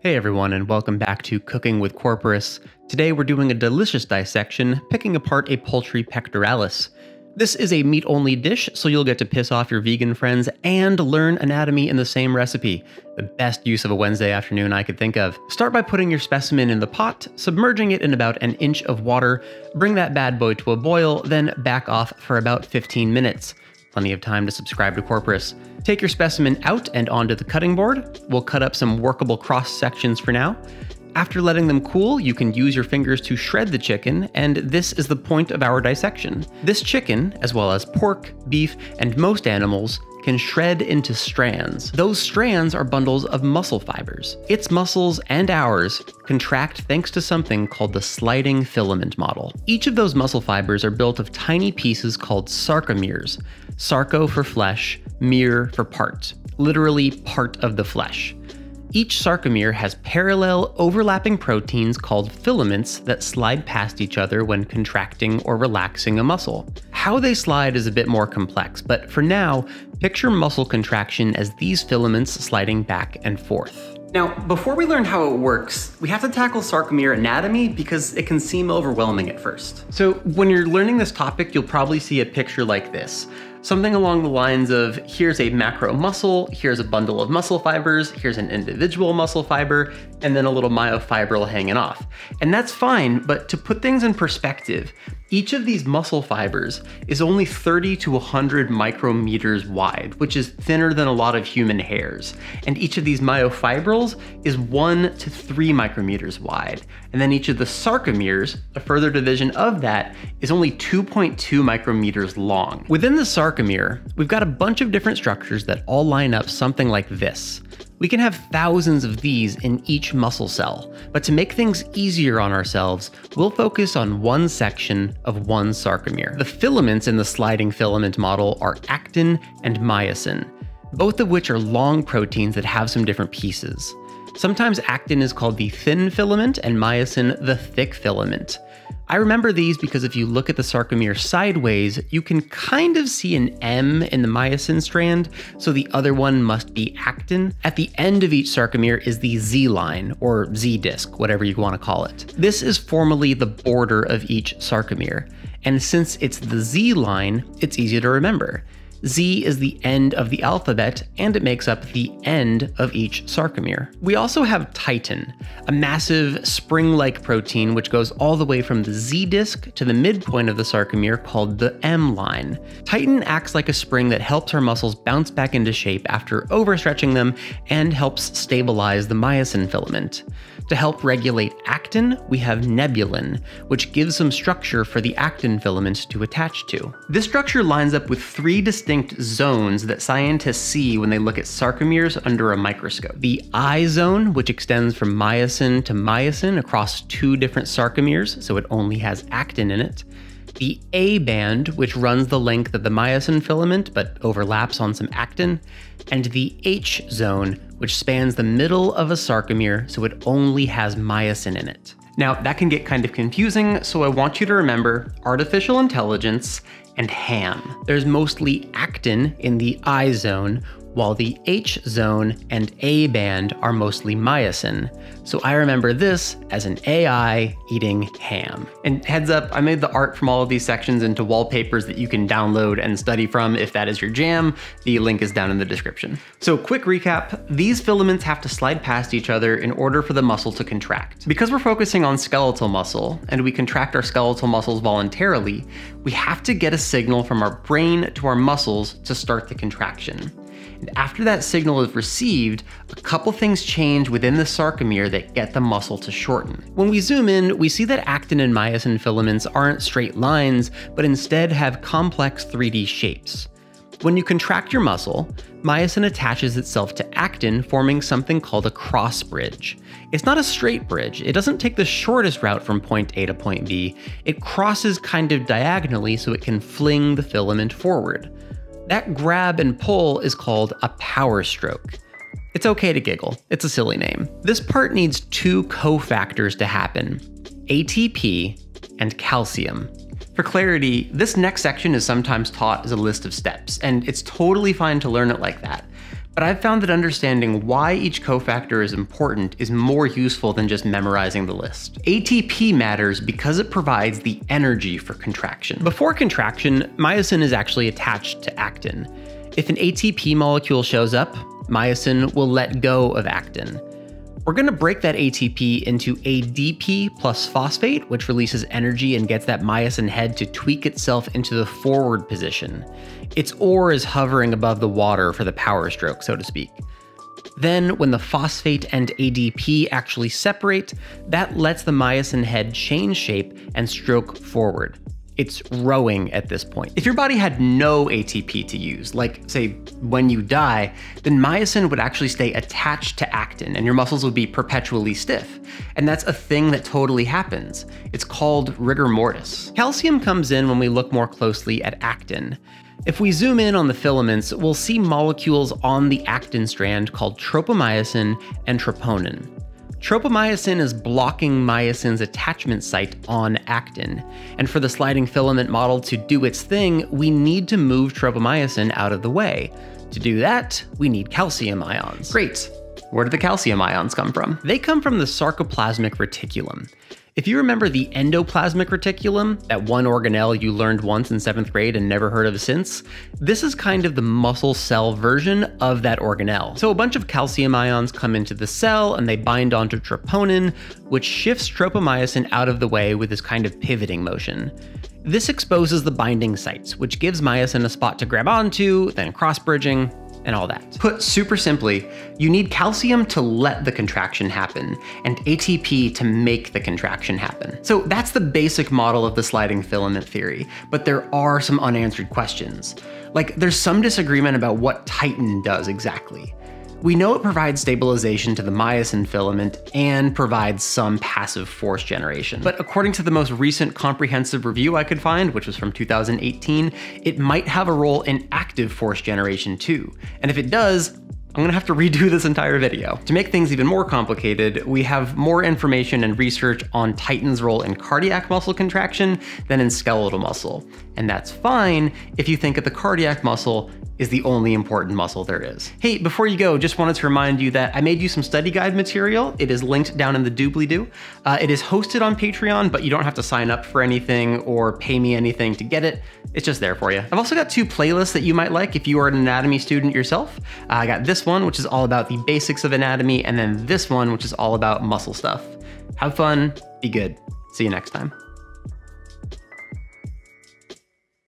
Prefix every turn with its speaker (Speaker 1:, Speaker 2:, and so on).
Speaker 1: Hey everyone, and welcome back to Cooking with Corporis. Today we're doing a delicious dissection, picking apart a poultry pectoralis. This is a meat only dish, so you'll get to piss off your vegan friends and learn anatomy in the same recipe. The best use of a Wednesday afternoon I could think of. Start by putting your specimen in the pot, submerging it in about an inch of water, bring that bad boy to a boil, then back off for about 15 minutes. Plenty of time to subscribe to Corporis. Take your specimen out and onto the cutting board. We'll cut up some workable cross sections for now. After letting them cool, you can use your fingers to shred the chicken, and this is the point of our dissection. This chicken, as well as pork, beef, and most animals, can shred into strands. Those strands are bundles of muscle fibers. Its muscles and ours contract thanks to something called the sliding filament model. Each of those muscle fibers are built of tiny pieces called sarcomeres. Sarco for flesh, mere for part, literally part of the flesh. Each sarcomere has parallel, overlapping proteins called filaments that slide past each other when contracting or relaxing a muscle. How they slide is a bit more complex, but for now, picture muscle contraction as these filaments sliding back and forth. Now, before we learn how it works, we have to tackle sarcomere anatomy because it can seem overwhelming at first. So, when you're learning this topic, you'll probably see a picture like this. Something along the lines of here's a macro muscle, here's a bundle of muscle fibers, here's an individual muscle fiber, and then a little myofibril hanging off. And that's fine, but to put things in perspective, each of these muscle fibers is only 30 to 100 micrometers wide, which is thinner than a lot of human hairs. And each of these myofibrils is 1 to 3 micrometers wide. And then each of the sarcomeres, a further division of that, is only 2.2 micrometers long. Within the sarcomere, we've got a bunch of different structures that all line up something like this. We can have thousands of these in each muscle cell, but to make things easier on ourselves, we'll focus on one section of one sarcomere. The filaments in the sliding filament model are actin and myosin, both of which are long proteins that have some different pieces. Sometimes actin is called the thin filament and myosin the thick filament. I remember these because if you look at the sarcomere sideways, you can kind of see an M in the myosin strand, so the other one must be actin. At the end of each sarcomere is the Z line, or Z disc, whatever you want to call it. This is formally the border of each sarcomere, and since it's the Z line, it's easy to remember. Z is the end of the alphabet, and it makes up the end of each sarcomere. We also have titin, a massive spring like protein which goes all the way from the Z disc to the midpoint of the sarcomere called the M line. Titin acts like a spring that helps our muscles bounce back into shape after overstretching them and helps stabilize the myosin filament. To help regulate actin, we have nebulin, which gives some structure for the actin filament to attach to. This structure lines up with three distinct zones that scientists see when they look at sarcomeres under a microscope. The I zone, which extends from myosin to myosin across two different sarcomeres, so it only has actin in it the A band, which runs the length of the myosin filament but overlaps on some actin, and the H zone, which spans the middle of a sarcomere so it only has myosin in it. Now, that can get kind of confusing, so I want you to remember artificial intelligence and ham. There's mostly actin in the I zone, while the H zone and A band are mostly myosin. So I remember this as an AI eating ham. And heads up, I made the art from all of these sections into wallpapers that you can download and study from if that is your jam. The link is down in the description. So quick recap, these filaments have to slide past each other in order for the muscle to contract. Because we're focusing on skeletal muscle, and we contract our skeletal muscles voluntarily, we have to get a signal from our brain to our muscles to start the contraction. And after that signal is received, a couple things change within the sarcomere that get the muscle to shorten. When we zoom in, we see that actin and myosin filaments aren't straight lines, but instead have complex 3D shapes. When you contract your muscle, myosin attaches itself to actin, forming something called a cross bridge. It's not a straight bridge, it doesn't take the shortest route from point A to point B, it crosses kind of diagonally so it can fling the filament forward. That grab and pull is called a power stroke. It's okay to giggle, it's a silly name. This part needs two cofactors to happen ATP and calcium. For clarity, this next section is sometimes taught as a list of steps, and it's totally fine to learn it like that. But I've found that understanding why each cofactor is important is more useful than just memorizing the list. ATP matters because it provides the energy for contraction. Before contraction, myosin is actually attached to actin. If an ATP molecule shows up, myosin will let go of actin. We're going to break that ATP into ADP plus phosphate, which releases energy and gets that myosin head to tweak itself into the forward position. Its oar is hovering above the water for the power stroke, so to speak. Then, when the phosphate and ADP actually separate, that lets the myosin head change shape and stroke forward. It's rowing at this point. If your body had no ATP to use, like say when you die, then myosin would actually stay attached to actin and your muscles would be perpetually stiff. And that's a thing that totally happens. It's called rigor mortis. Calcium comes in when we look more closely at actin. If we zoom in on the filaments, we'll see molecules on the actin strand called tropomyosin and troponin. Tropomyosin is blocking myosin's attachment site on actin, and for the sliding filament model to do its thing, we need to move tropomyosin out of the way. To do that, we need calcium ions. Great. Where do the calcium ions come from? They come from the sarcoplasmic reticulum. If you remember the endoplasmic reticulum, that one organelle you learned once in seventh grade and never heard of since, this is kind of the muscle cell version of that organelle. So a bunch of calcium ions come into the cell and they bind onto troponin, which shifts tropomyosin out of the way with this kind of pivoting motion. This exposes the binding sites, which gives myosin a spot to grab onto, then cross-bridging, and all that. Put super simply, you need calcium to let the contraction happen, and ATP to make the contraction happen. So that's the basic model of the sliding filament theory, but there are some unanswered questions. Like, there's some disagreement about what titin does exactly. We know it provides stabilization to the myosin filament and provides some passive force generation. But according to the most recent comprehensive review I could find, which was from 2018, it might have a role in active force generation too. And if it does, I'm gonna have to redo this entire video. To make things even more complicated, we have more information and research on titin's role in cardiac muscle contraction than in skeletal muscle. And that's fine if you think of the cardiac muscle is the only important muscle there is. Hey, before you go, just wanted to remind you that I made you some study guide material. It is linked down in the doobly-doo. Uh, it is hosted on Patreon, but you don't have to sign up for anything or pay me anything to get it. It's just there for you. I've also got two playlists that you might like if you are an anatomy student yourself. Uh, I got this one, which is all about the basics of anatomy, and then this one, which is all about muscle stuff. Have fun, be good. See you next time.